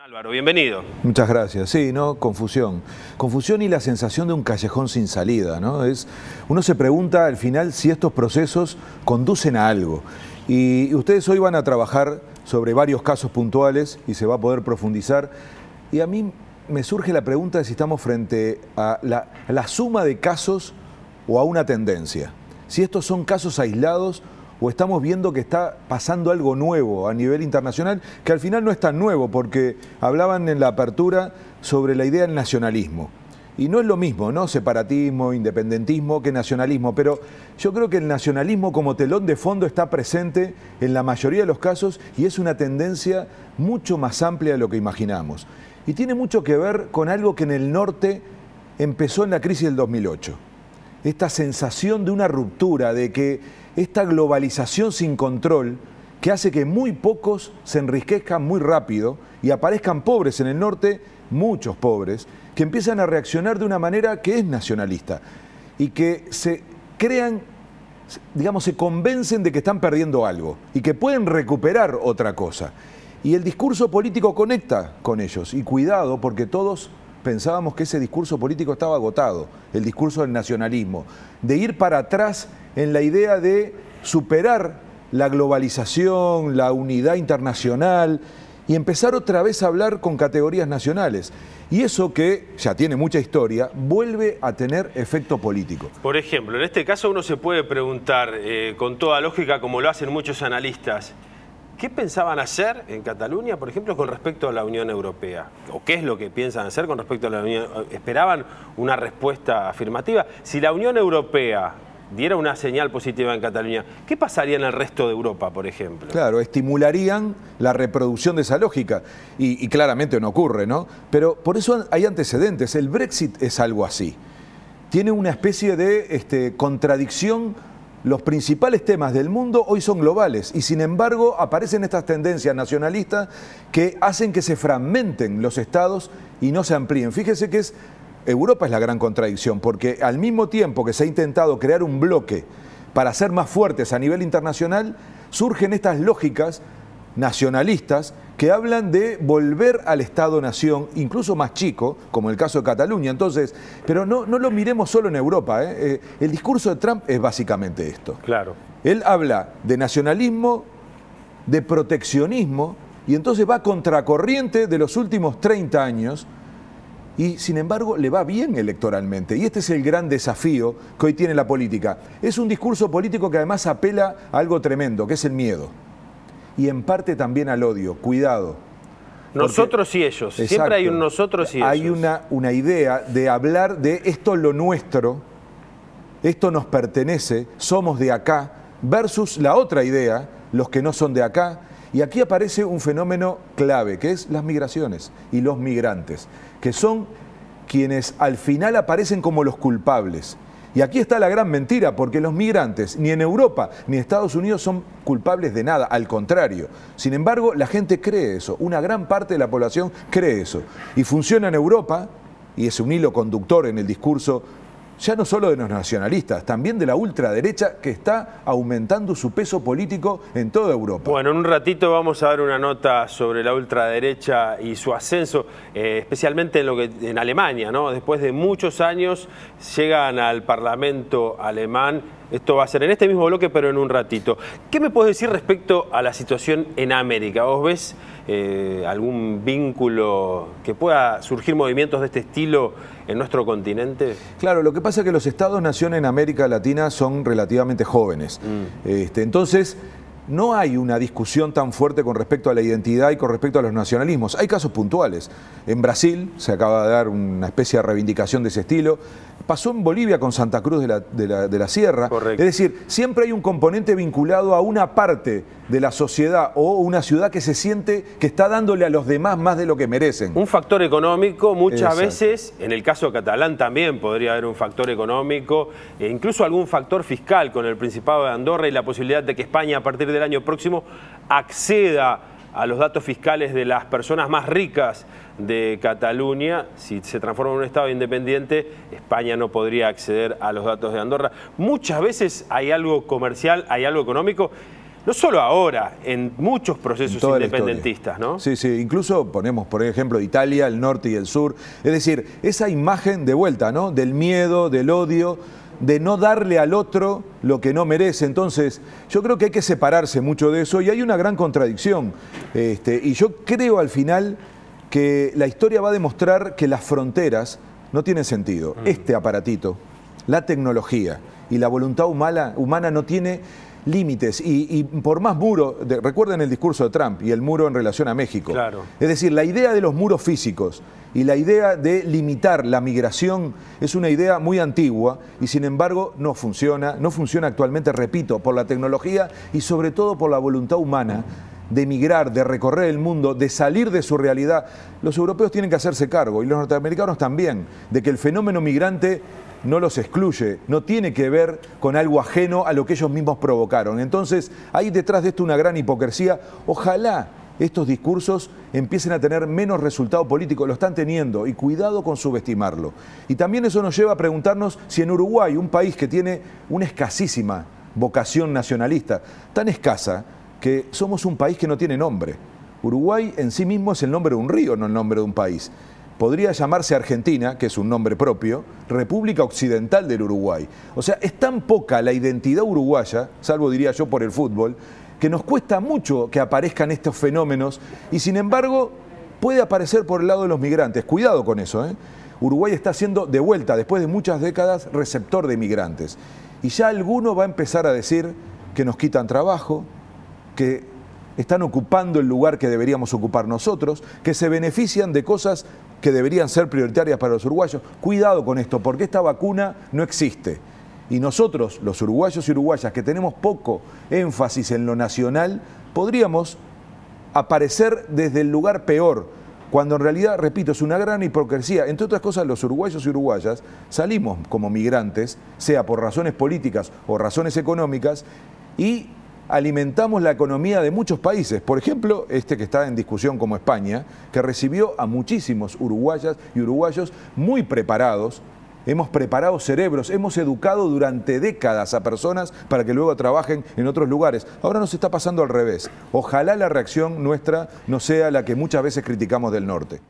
Álvaro, bienvenido. Muchas gracias. Sí, ¿no? Confusión. Confusión y la sensación de un callejón sin salida, ¿no? Es, uno se pregunta al final si estos procesos conducen a algo. Y ustedes hoy van a trabajar sobre varios casos puntuales y se va a poder profundizar. Y a mí me surge la pregunta de si estamos frente a la, a la suma de casos o a una tendencia. Si estos son casos aislados o estamos viendo que está pasando algo nuevo a nivel internacional, que al final no es tan nuevo, porque hablaban en la apertura sobre la idea del nacionalismo. Y no es lo mismo, ¿no? Separatismo, independentismo que nacionalismo, pero yo creo que el nacionalismo como telón de fondo está presente en la mayoría de los casos y es una tendencia mucho más amplia de lo que imaginamos. Y tiene mucho que ver con algo que en el norte empezó en la crisis del 2008. Esta sensación de una ruptura, de que esta globalización sin control que hace que muy pocos se enriquezcan muy rápido y aparezcan pobres en el norte, muchos pobres, que empiezan a reaccionar de una manera que es nacionalista y que se crean, digamos, se convencen de que están perdiendo algo y que pueden recuperar otra cosa. Y el discurso político conecta con ellos. Y cuidado, porque todos pensábamos que ese discurso político estaba agotado, el discurso del nacionalismo, de ir para atrás en la idea de superar la globalización, la unidad internacional y empezar otra vez a hablar con categorías nacionales. Y eso que ya tiene mucha historia, vuelve a tener efecto político. Por ejemplo, en este caso uno se puede preguntar, eh, con toda lógica, como lo hacen muchos analistas, ¿Qué pensaban hacer en Cataluña, por ejemplo, con respecto a la Unión Europea? ¿O qué es lo que piensan hacer con respecto a la Unión ¿Esperaban una respuesta afirmativa? Si la Unión Europea diera una señal positiva en Cataluña, ¿qué pasaría en el resto de Europa, por ejemplo? Claro, estimularían la reproducción de esa lógica. Y, claramente no ocurre, ¿no? Pero por eso hay antecedentes. El Brexit es algo así. Tiene una especie de este, contradicción los principales temas del mundo hoy son globales y sin embargo aparecen estas tendencias nacionalistas que hacen que se fragmenten los estados y no se amplíen. Fíjese que es Europa es la gran contradicción porque al mismo tiempo que se ha intentado crear un bloque para ser más fuertes a nivel internacional, surgen estas lógicas nacionalistas que hablan de volver al Estado-nación, incluso más chico, como el caso de Cataluña. Entonces, pero no, no lo miremos solo en Europa. ¿eh? Eh, el discurso de Trump es básicamente esto. Claro. Él habla de nacionalismo, de proteccionismo, y entonces va contracorriente de los últimos 30 años, y sin embargo le va bien electoralmente. Y este es el gran desafío que hoy tiene la política. Es un discurso político que además apela a algo tremendo, que es el miedo y en parte también al odio. Cuidado. Nosotros y ellos. Siempre hay un nosotros y ellos. Hay una, una idea de hablar de esto lo nuestro, esto nos pertenece, somos de acá, versus la otra idea, los que no son de acá. Y aquí aparece un fenómeno clave, que es las migraciones y los migrantes, que son quienes al final aparecen como los culpables. Y aquí está la gran mentira, porque los migrantes ni en Europa ni en Estados Unidos son culpables de nada, al contrario. Sin embargo, la gente cree eso, una gran parte de la población cree eso. Y funciona en Europa, y es un hilo conductor en el discurso ya no solo de los nacionalistas, también de la ultraderecha que está aumentando su peso político en toda Europa. Bueno, en un ratito vamos a dar una nota sobre la ultraderecha y su ascenso, eh, especialmente en, lo que, en Alemania, ¿no? Después de muchos años llegan al Parlamento alemán esto va a ser en este mismo bloque, pero en un ratito. ¿Qué me puedes decir respecto a la situación en América? ¿Vos ves eh, algún vínculo que pueda surgir movimientos de este estilo en nuestro continente? Claro, lo que pasa es que los estados-nación en América Latina son relativamente jóvenes. Mm. Este, entonces, no hay una discusión tan fuerte con respecto a la identidad y con respecto a los nacionalismos. Hay casos puntuales. En Brasil se acaba de dar una especie de reivindicación de ese estilo. Pasó en Bolivia con Santa Cruz de la, Sierra. Es decir, siempre hay un componente vinculado a una parte de la sociedad o una ciudad que se siente que está dándole a los demás más de lo que merecen. Un factor económico, muchas veces, en el caso catalán también podría haber un factor económico, e incluso algún factor fiscal con el Principado de Andorra y la posibilidad de que España a partir del año próximo acceda a los datos fiscales de las personas más ricas de Cataluña. Si se transforma en un Estado independiente, España no podría acceder a los datos de Andorra. Muchas veces hay algo comercial, hay algo económico. no solo ahora, en muchos procesos independentistas, ¿no? Sí, sí, incluso ponemos, por ejemplo, Italia, el norte y el sur. Es decir, esa imagen de vuelta, ¿no? Del miedo, del odio, de no darle al otro lo que no merece. Entonces, yo creo que hay que separarse mucho de eso y hay una gran contradicción. Este, y yo creo al final que la historia va a demostrar que las fronteras no tienen sentido. Mm. Este aparatito, la tecnología y la voluntad humana, humana no tiene límites y, por más muro, recuerden el discurso de Trump y el muro en relación a México. Claro. Es decir, la idea de los muros físicos y la idea de limitar la migración es una idea muy antigua y sin embargo no funciona, no funciona actualmente, repito, por la tecnología y sobre todo por la voluntad humana de migrar, de recorrer el mundo, de salir de su realidad. Los europeos tienen que hacerse cargo y los norteamericanos también, de que el fenómeno migrante no los excluye, no tiene que ver con algo ajeno a lo que ellos mismos provocaron. Entonces, hay detrás de esto una gran hipocresía. Ojalá estos discursos empiecen a tener menos resultado político, lo están teniendo, y cuidado con subestimarlo. Y también eso nos lleva a preguntarnos si en Uruguay, un país que tiene una escasísima vocación nacionalista, tan escasa que somos un país que no tiene nombre. Uruguay en sí mismo es el nombre de un río, no el nombre de un país podría llamarse Argentina, que es un nombre propio, República Occidental del Uruguay. O sea, es tan poca la identidad uruguaya, salvo diría yo por el fútbol, que nos cuesta mucho que aparezcan estos fenómenos y sin embargo puede aparecer por el lado de los migrantes. Cuidado con eso. ¿eh? Uruguay está siendo de vuelta, después de muchas décadas, receptor de migrantes. Y ya alguno va a empezar a decir que nos quitan trabajo, que están ocupando el lugar que deberíamos ocupar nosotros, que se benefician de cosas que deberían ser prioritarias para los uruguayos. Cuidado con esto, porque esta vacuna no existe. Y nosotros, los uruguayos y uruguayas, que tenemos poco énfasis en lo nacional, podríamos aparecer desde el lugar peor, cuando en realidad, repito, es una gran hipocresía. Entre otras cosas, los uruguayos y uruguayas salimos como migrantes, sea por razones políticas o razones económicas, y alimentamos la economía de muchos países. Por ejemplo, este que está en discusión como España, que recibió a muchísimos uruguayas y uruguayos muy preparados. Hemos preparado cerebros, hemos educado durante décadas a personas para que luego trabajen en otros lugares. Ahora nos está pasando al revés. Ojalá la reacción nuestra no sea la que muchas veces criticamos del norte.